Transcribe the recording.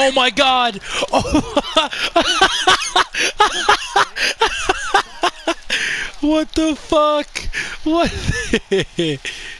Oh my god! Oh. what the fuck? What?